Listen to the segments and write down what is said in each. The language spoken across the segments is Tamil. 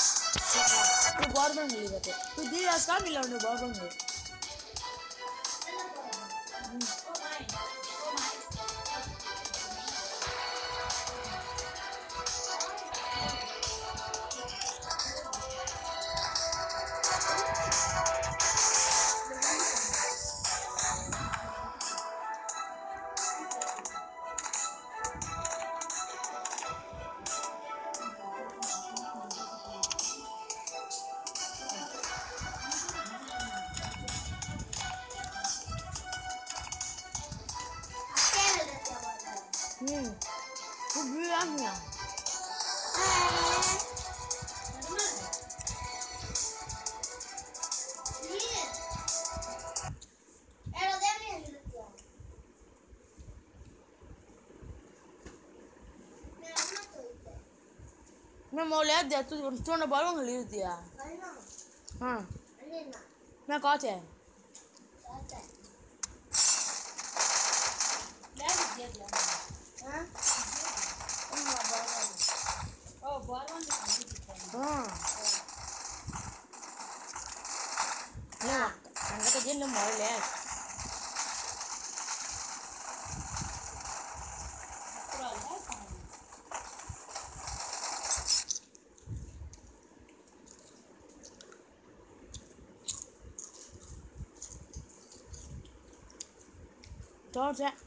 तो बार बार मिलेगा तो दे आज कहाँ मिला उन्हें बार बार మేము లేదు చూడండి బలం లీవ్ దియా నాకు కాచే అంగ జిల్లు మొదలే about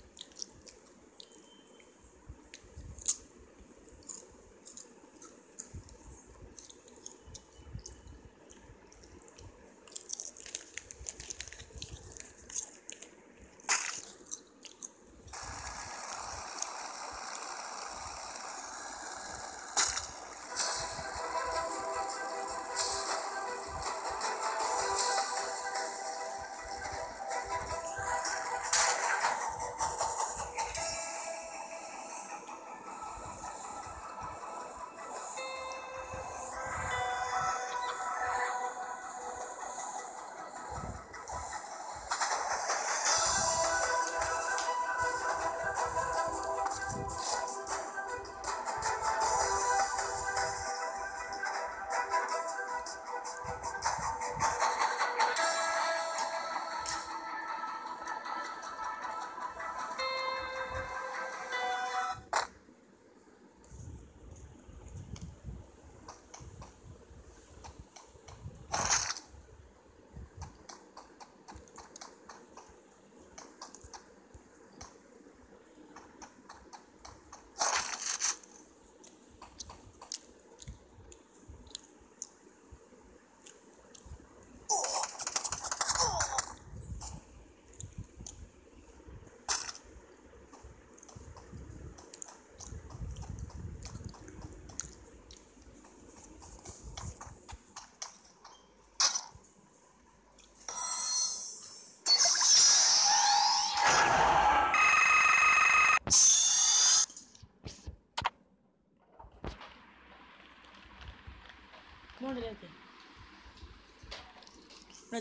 के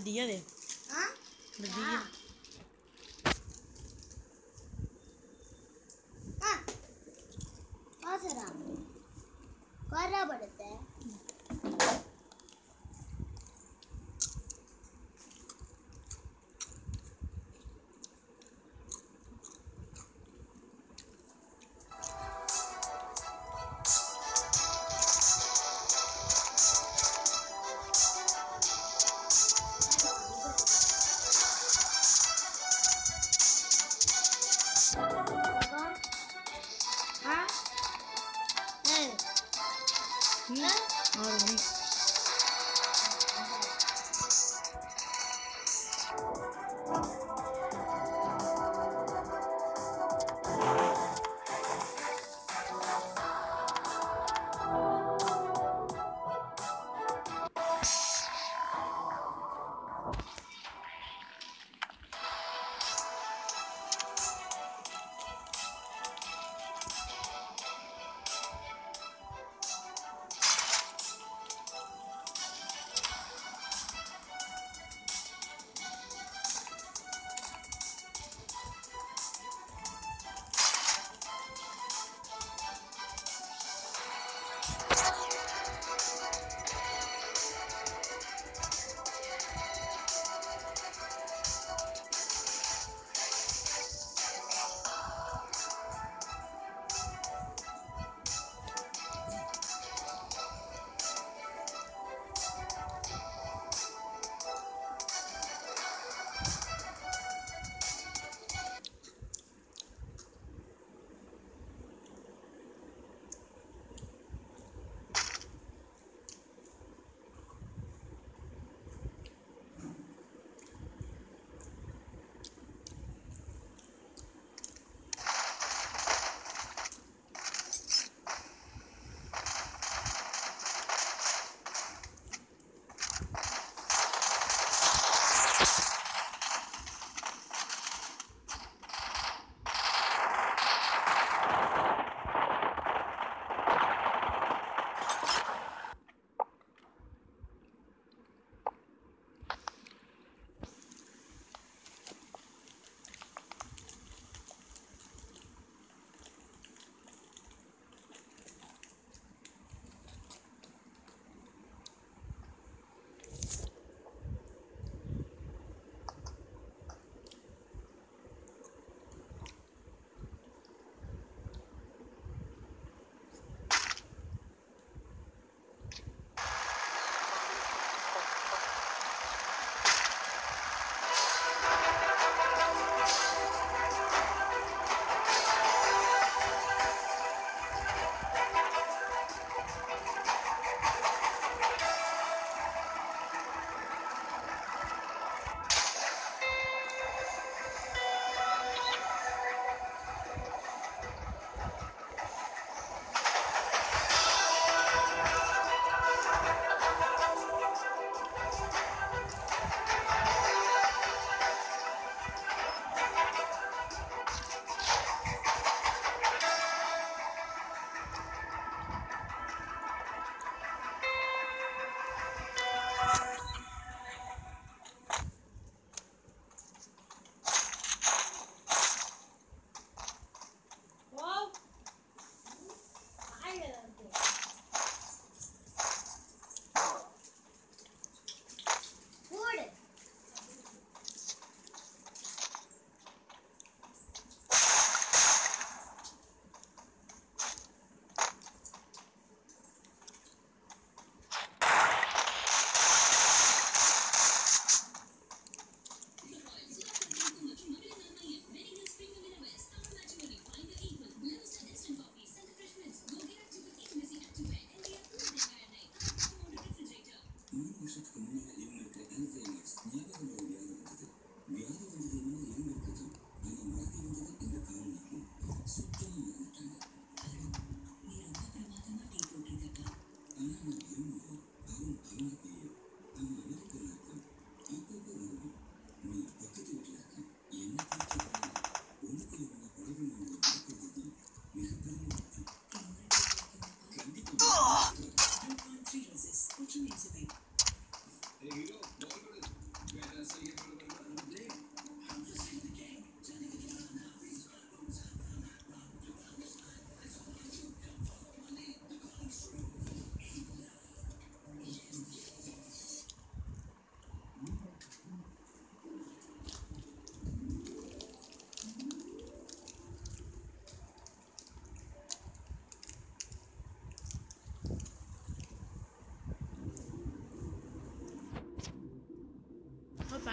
दिया दे दिया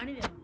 tane veriyorum.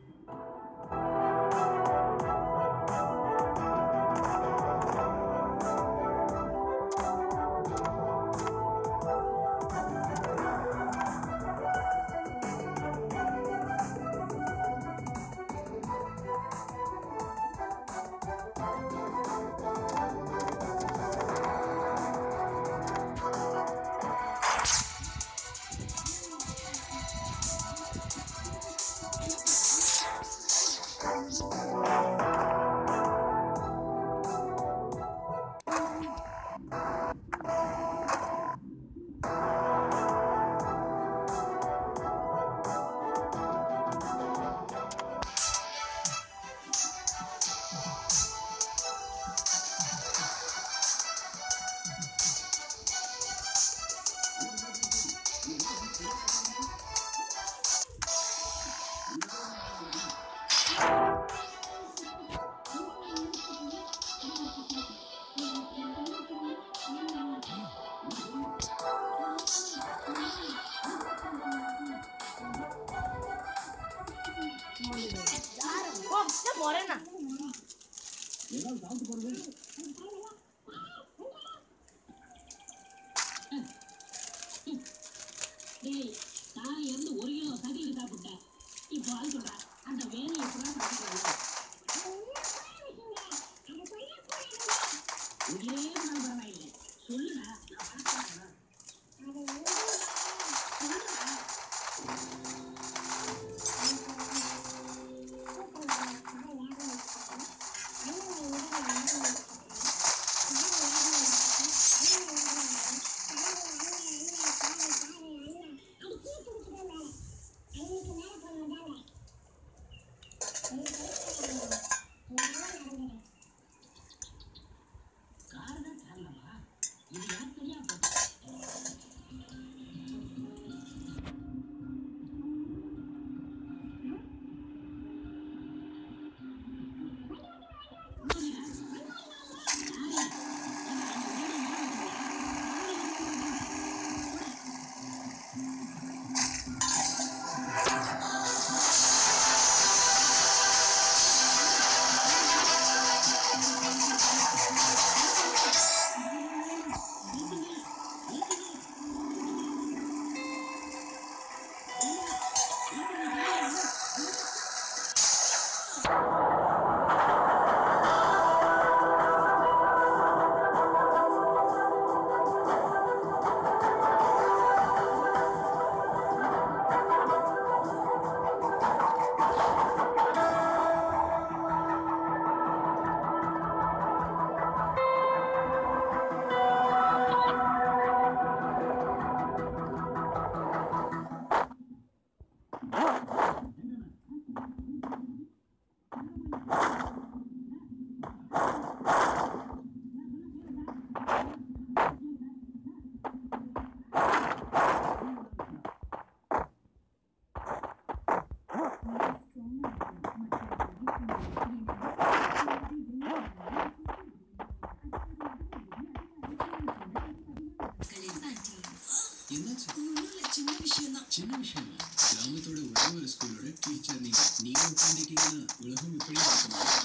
Yes.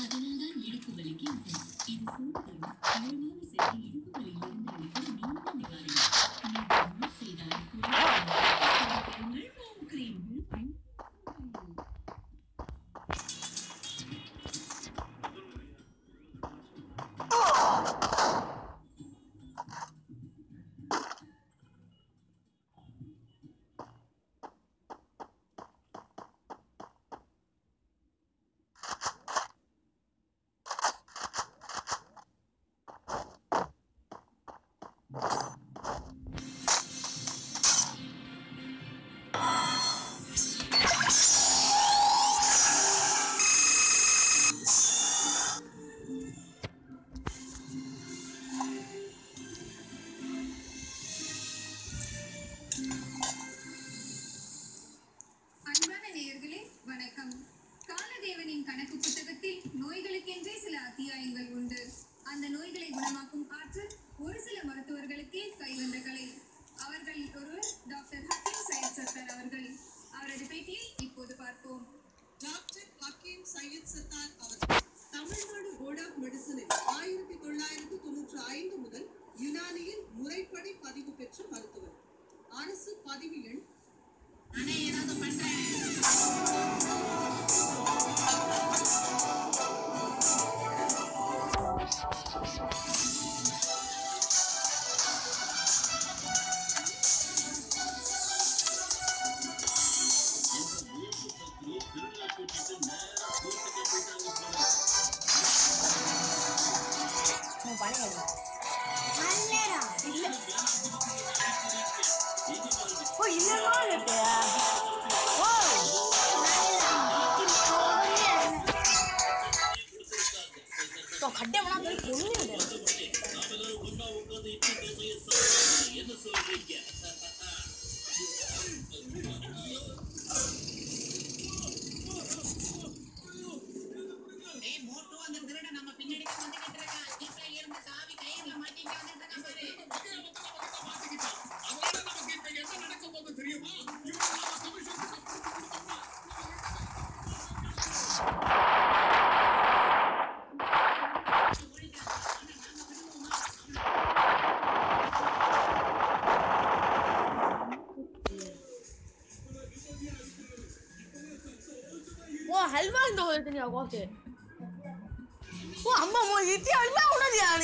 Adından yeri kullanıcı. partida en खड्डे बना कर घूमने want it. ഓ അമ്മ മൊയ്ത്തി അല്ല ഉള്ളത് ഞാൻ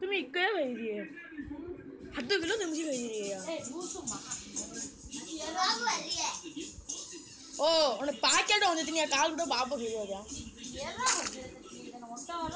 তুমি ইকয়ে গই দিয়ে হাত তো গেলো তুমি গই দিয়ে ஓ உனக்கு பாக்கெட் வந்து நீ கால் கூட பாப்பா செய்வாதா ஒட்ட வர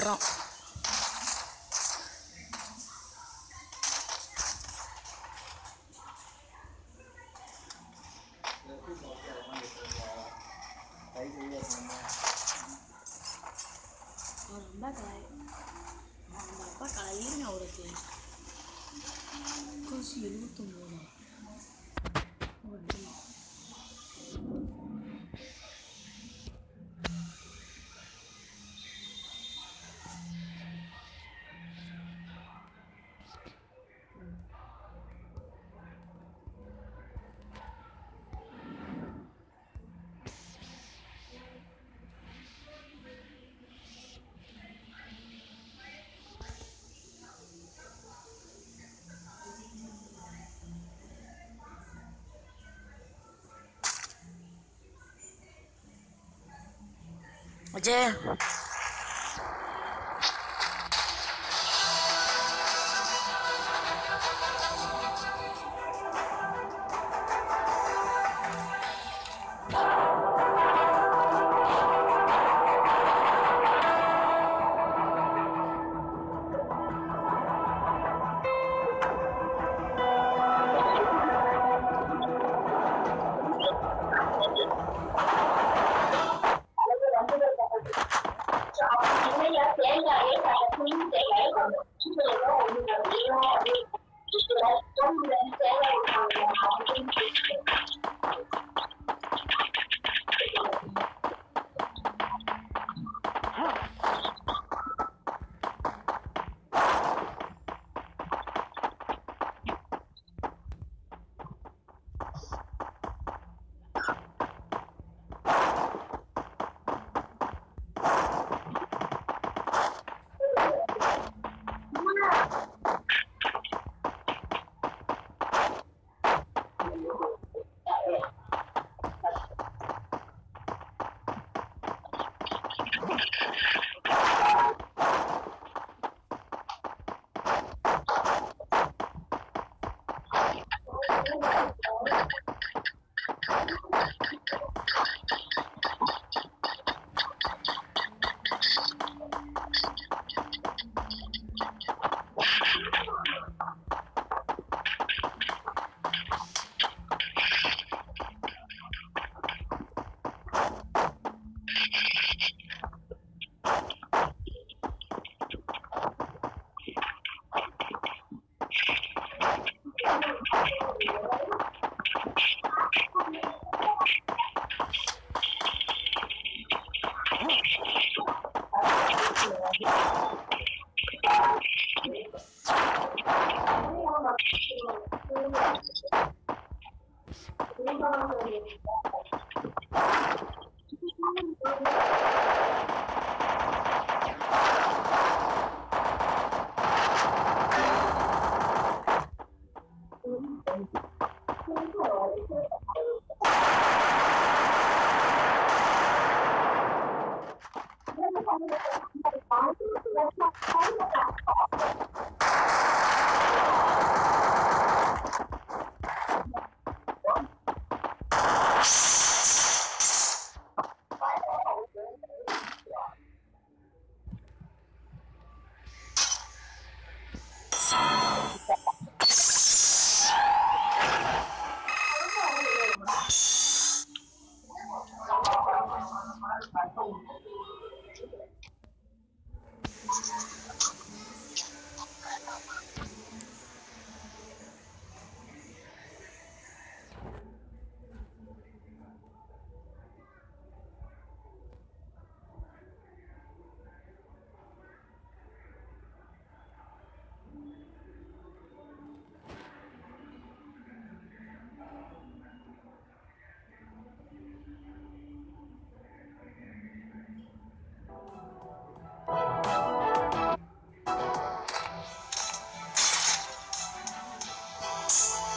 parents. 姐姐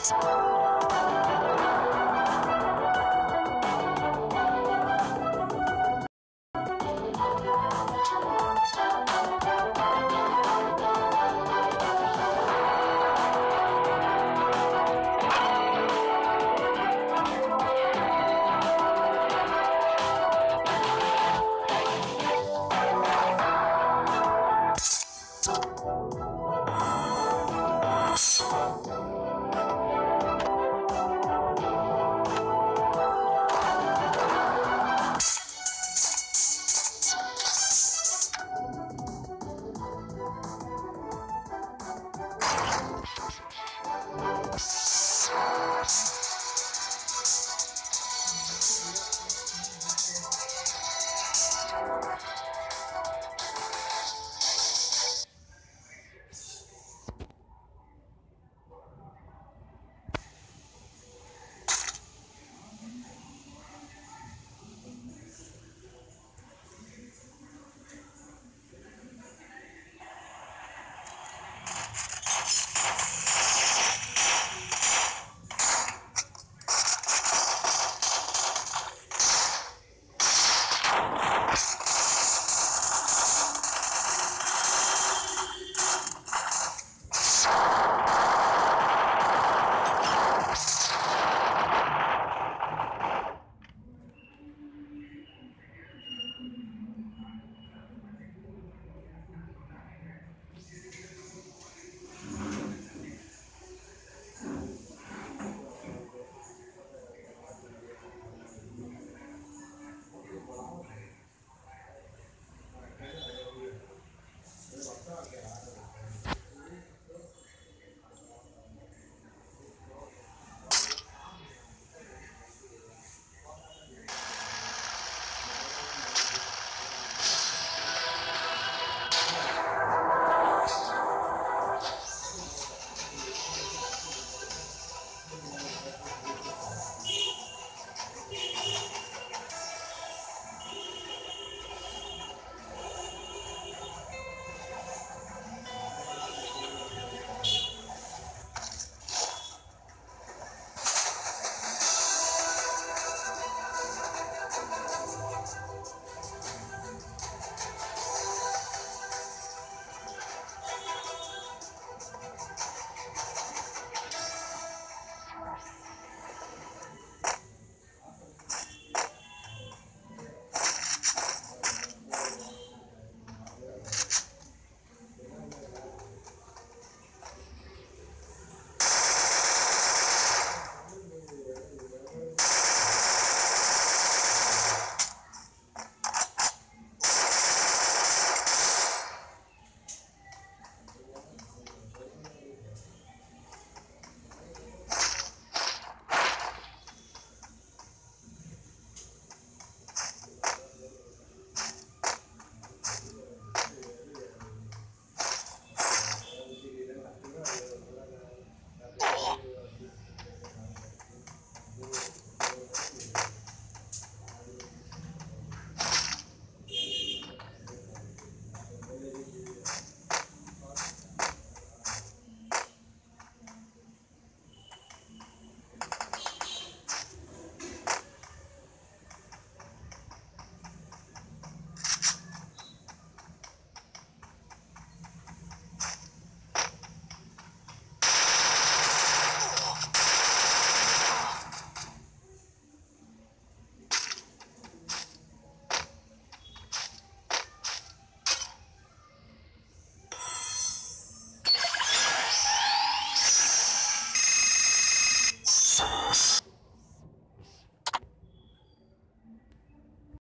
Podcast.